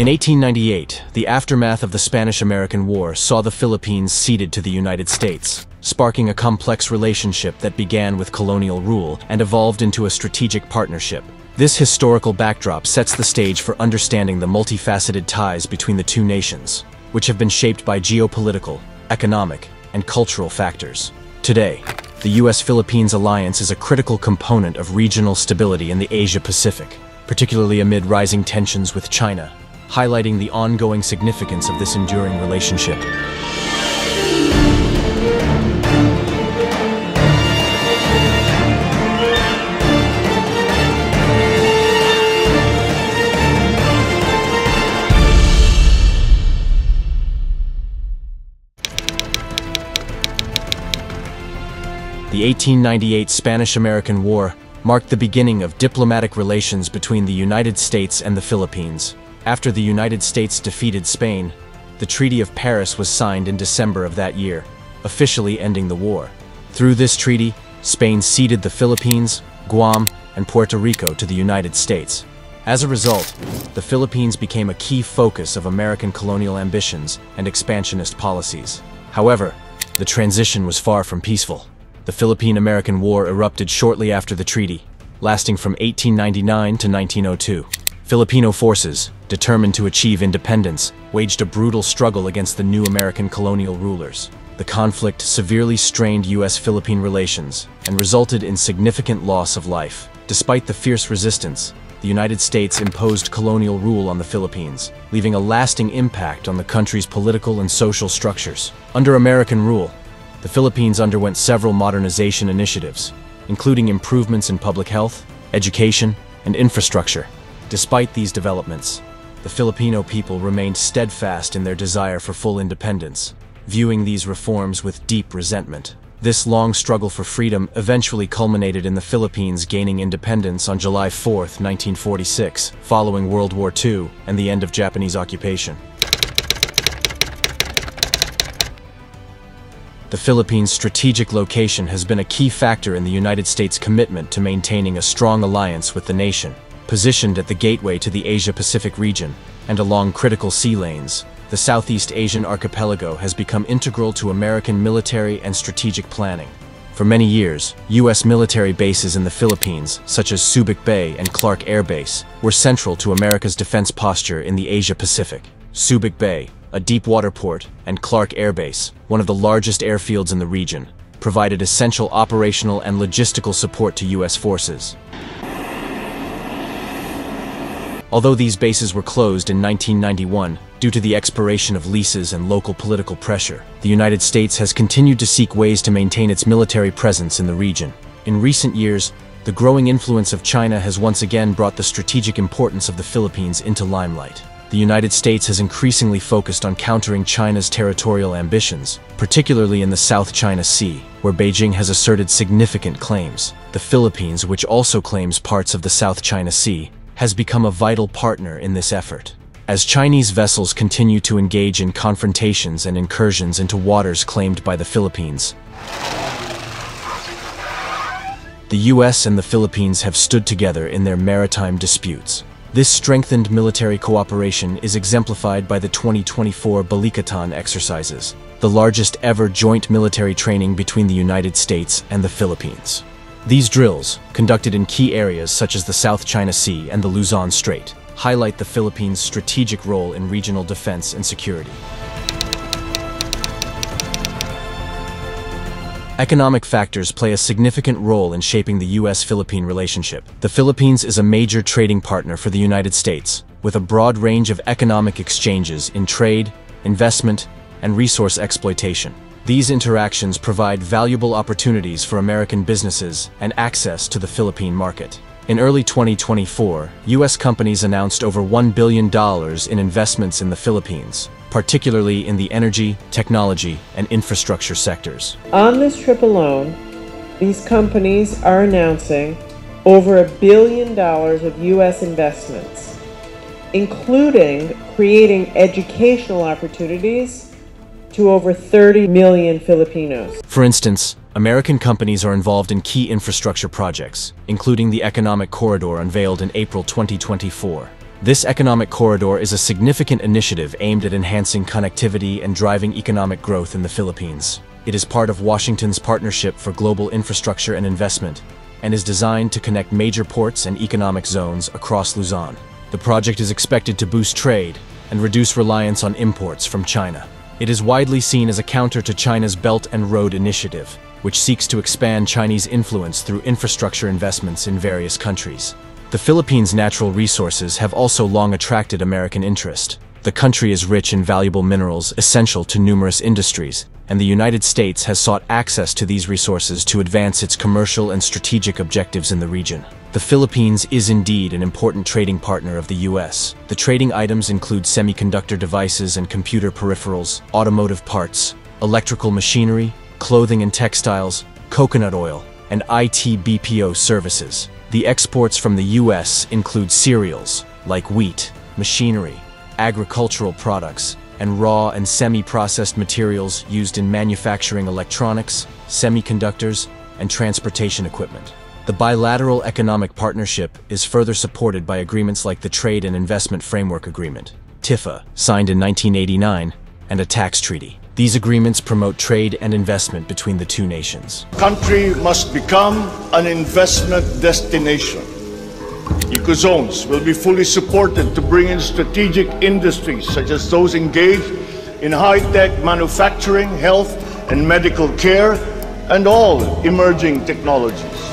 In 1898, the aftermath of the Spanish-American War saw the Philippines ceded to the United States, sparking a complex relationship that began with colonial rule and evolved into a strategic partnership. This historical backdrop sets the stage for understanding the multifaceted ties between the two nations, which have been shaped by geopolitical, economic, and cultural factors. Today, the U.S.-Philippines alliance is a critical component of regional stability in the Asia-Pacific, particularly amid rising tensions with China, highlighting the ongoing significance of this enduring relationship. The 1898 Spanish-American War marked the beginning of diplomatic relations between the United States and the Philippines. After the United States defeated Spain, the Treaty of Paris was signed in December of that year, officially ending the war. Through this treaty, Spain ceded the Philippines, Guam, and Puerto Rico to the United States. As a result, the Philippines became a key focus of American colonial ambitions and expansionist policies. However, the transition was far from peaceful. The Philippine-American War erupted shortly after the treaty, lasting from 1899 to 1902. Filipino forces, determined to achieve independence, waged a brutal struggle against the new American colonial rulers. The conflict severely strained U.S.-Philippine relations and resulted in significant loss of life. Despite the fierce resistance, the United States imposed colonial rule on the Philippines, leaving a lasting impact on the country's political and social structures. Under American rule, the Philippines underwent several modernization initiatives, including improvements in public health, education, and infrastructure. Despite these developments, the Filipino people remained steadfast in their desire for full independence, viewing these reforms with deep resentment. This long struggle for freedom eventually culminated in the Philippines gaining independence on July 4, 1946, following World War II and the end of Japanese occupation. The Philippines' strategic location has been a key factor in the United States' commitment to maintaining a strong alliance with the nation. Positioned at the gateway to the Asia-Pacific region and along critical sea lanes, the Southeast Asian archipelago has become integral to American military and strategic planning. For many years, U.S. military bases in the Philippines, such as Subic Bay and Clark Air Base, were central to America's defense posture in the Asia-Pacific. Subic Bay, a deep water port, and Clark Air Base, one of the largest airfields in the region, provided essential operational and logistical support to U.S. forces. Although these bases were closed in 1991 due to the expiration of leases and local political pressure, the United States has continued to seek ways to maintain its military presence in the region. In recent years, the growing influence of China has once again brought the strategic importance of the Philippines into limelight the United States has increasingly focused on countering China's territorial ambitions, particularly in the South China Sea, where Beijing has asserted significant claims. The Philippines, which also claims parts of the South China Sea, has become a vital partner in this effort. As Chinese vessels continue to engage in confrontations and incursions into waters claimed by the Philippines, the US and the Philippines have stood together in their maritime disputes, this strengthened military cooperation is exemplified by the 2024 Balikatan exercises, the largest ever joint military training between the United States and the Philippines. These drills, conducted in key areas such as the South China Sea and the Luzon Strait, highlight the Philippines' strategic role in regional defense and security. Economic factors play a significant role in shaping the U.S.-Philippine relationship. The Philippines is a major trading partner for the United States, with a broad range of economic exchanges in trade, investment, and resource exploitation. These interactions provide valuable opportunities for American businesses and access to the Philippine market. In early 2024, U.S. companies announced over $1 billion in investments in the Philippines, particularly in the energy, technology, and infrastructure sectors. On this trip alone, these companies are announcing over a billion dollars of U.S. investments, including creating educational opportunities to over 30 million Filipinos. For instance, American companies are involved in key infrastructure projects, including the Economic Corridor unveiled in April 2024. This economic corridor is a significant initiative aimed at enhancing connectivity and driving economic growth in the Philippines. It is part of Washington's Partnership for Global Infrastructure and Investment and is designed to connect major ports and economic zones across Luzon. The project is expected to boost trade and reduce reliance on imports from China. It is widely seen as a counter to China's Belt and Road Initiative, which seeks to expand Chinese influence through infrastructure investments in various countries. The Philippines' natural resources have also long attracted American interest. The country is rich in valuable minerals essential to numerous industries, and the United States has sought access to these resources to advance its commercial and strategic objectives in the region. The Philippines is indeed an important trading partner of the U.S. The trading items include semiconductor devices and computer peripherals, automotive parts, electrical machinery, clothing and textiles, coconut oil, and ITBPO services. The exports from the U.S. include cereals, like wheat, machinery, agricultural products, and raw and semi-processed materials used in manufacturing electronics, semiconductors, and transportation equipment. The bilateral economic partnership is further supported by agreements like the Trade and Investment Framework Agreement, TIFA, signed in 1989, and a tax treaty. These agreements promote trade and investment between the two nations. Country must become an investment destination. Ecozones will be fully supported to bring in strategic industries such as those engaged in high-tech manufacturing, health and medical care, and all emerging technologies.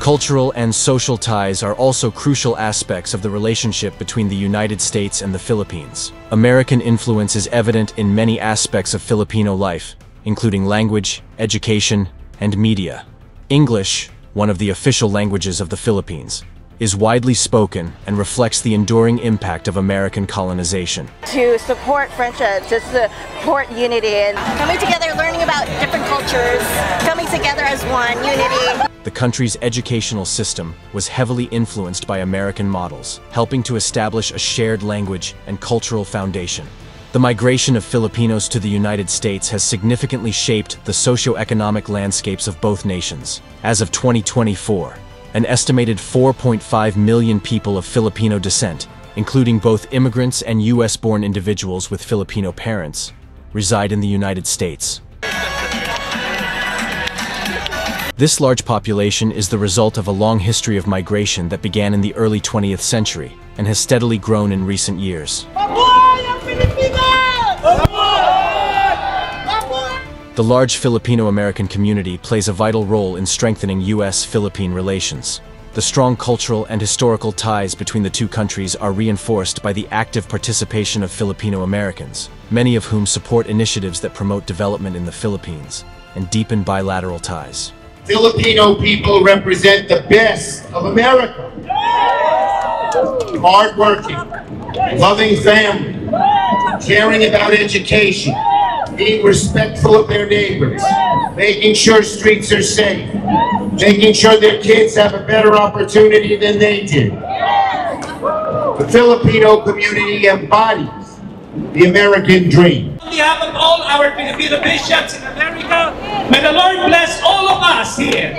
Cultural and social ties are also crucial aspects of the relationship between the United States and the Philippines. American influence is evident in many aspects of Filipino life, including language, education, and media. English, one of the official languages of the Philippines, is widely spoken and reflects the enduring impact of American colonization. To support friendship, uh, to support unity, and coming together, learning about different cultures, coming together as one, unity. The country's educational system was heavily influenced by American models, helping to establish a shared language and cultural foundation. The migration of Filipinos to the United States has significantly shaped the socio-economic landscapes of both nations. As of 2024, an estimated 4.5 million people of Filipino descent, including both immigrants and U.S.-born individuals with Filipino parents, reside in the United States. This large population is the result of a long history of migration that began in the early 20th century and has steadily grown in recent years. The large Filipino-American community plays a vital role in strengthening U.S.-Philippine relations. The strong cultural and historical ties between the two countries are reinforced by the active participation of Filipino Americans, many of whom support initiatives that promote development in the Philippines and deepen bilateral ties. Filipino people represent the best of America. Hardworking, loving family, caring about education, being respectful of their neighbors, making sure streets are safe, making sure their kids have a better opportunity than they did. The Filipino community embodies the American dream. On behalf of all our Filipino bishops in America, may the Lord bless all of us here.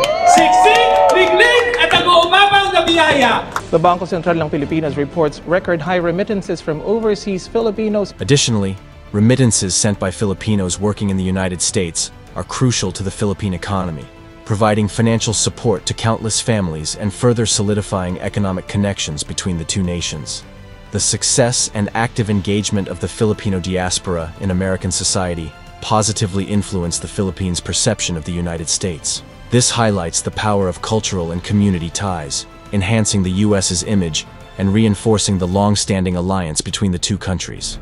Siksik, liglig, at nag-uumabang na biyaya. The Bangko Sentral ng Pilipinas reports record high remittances from overseas Filipinos Additionally, remittances sent by Filipinos working in the United States are crucial to the Philippine economy, providing financial support to countless families and further solidifying economic connections between the two nations. The success and active engagement of the Filipino diaspora in American society positively influenced the Philippines' perception of the United States. This highlights the power of cultural and community ties, enhancing the U.S.'s image and reinforcing the long-standing alliance between the two countries.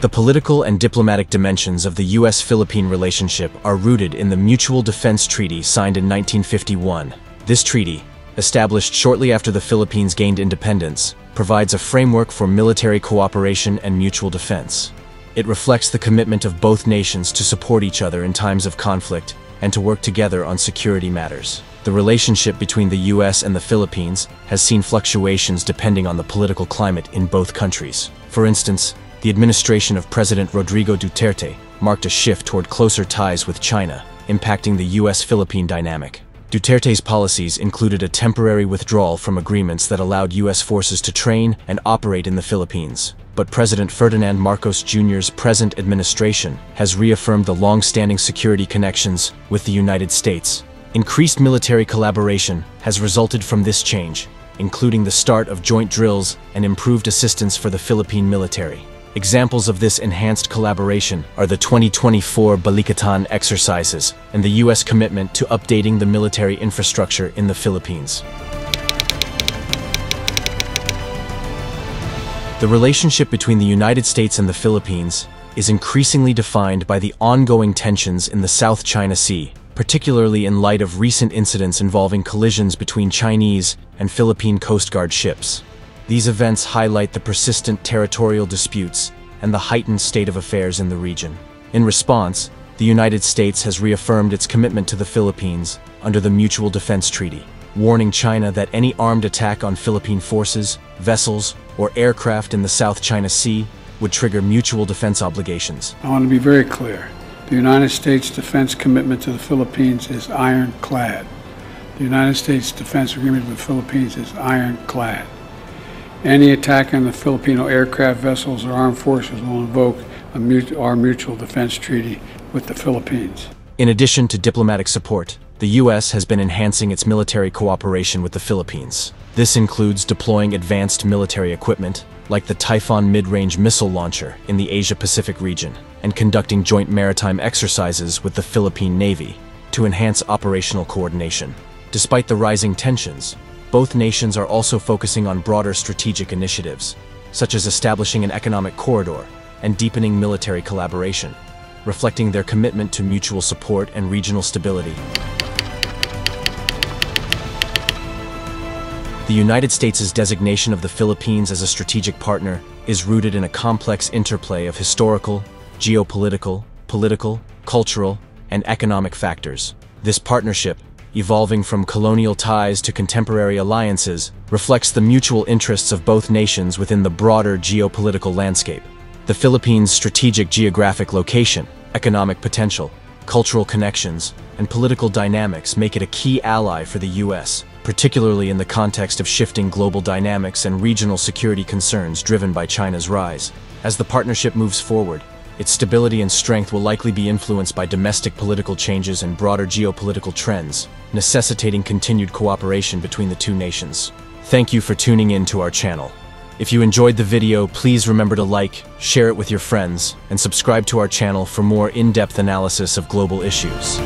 The political and diplomatic dimensions of the U.S.-Philippine relationship are rooted in the Mutual Defense Treaty signed in 1951. This treaty, established shortly after the Philippines gained independence, provides a framework for military cooperation and mutual defense. It reflects the commitment of both nations to support each other in times of conflict and to work together on security matters. The relationship between the U.S. and the Philippines has seen fluctuations depending on the political climate in both countries. For instance, the administration of President Rodrigo Duterte marked a shift toward closer ties with China, impacting the U.S.-Philippine dynamic. Duterte's policies included a temporary withdrawal from agreements that allowed U.S. forces to train and operate in the Philippines. But President Ferdinand Marcos Jr.'s present administration has reaffirmed the long-standing security connections with the United States. Increased military collaboration has resulted from this change, including the start of joint drills and improved assistance for the Philippine military. Examples of this enhanced collaboration are the 2024 Balikatan exercises and the U.S. commitment to updating the military infrastructure in the Philippines. The relationship between the United States and the Philippines is increasingly defined by the ongoing tensions in the South China Sea, particularly in light of recent incidents involving collisions between Chinese and Philippine Coast Guard ships. These events highlight the persistent territorial disputes and the heightened state of affairs in the region. In response, the United States has reaffirmed its commitment to the Philippines under the Mutual Defense Treaty, warning China that any armed attack on Philippine forces, vessels, or aircraft in the South China Sea would trigger mutual defense obligations. I want to be very clear. The United States defense commitment to the Philippines is ironclad. The United States defense agreement with the Philippines is ironclad. Any attack on the Filipino aircraft vessels or armed forces will invoke mut our mutual defense treaty with the Philippines. In addition to diplomatic support, the U.S. has been enhancing its military cooperation with the Philippines. This includes deploying advanced military equipment, like the Typhon mid-range missile launcher in the Asia-Pacific region, and conducting joint maritime exercises with the Philippine Navy to enhance operational coordination. Despite the rising tensions, both nations are also focusing on broader strategic initiatives, such as establishing an economic corridor and deepening military collaboration, reflecting their commitment to mutual support and regional stability. The United States' designation of the Philippines as a strategic partner is rooted in a complex interplay of historical, geopolitical, political, cultural, and economic factors. This partnership, evolving from colonial ties to contemporary alliances, reflects the mutual interests of both nations within the broader geopolitical landscape. The Philippines' strategic geographic location, economic potential, cultural connections, and political dynamics make it a key ally for the U.S., particularly in the context of shifting global dynamics and regional security concerns driven by China's rise. As the partnership moves forward, its stability and strength will likely be influenced by domestic political changes and broader geopolitical trends, necessitating continued cooperation between the two nations. Thank you for tuning in to our channel. If you enjoyed the video, please remember to like, share it with your friends, and subscribe to our channel for more in-depth analysis of global issues.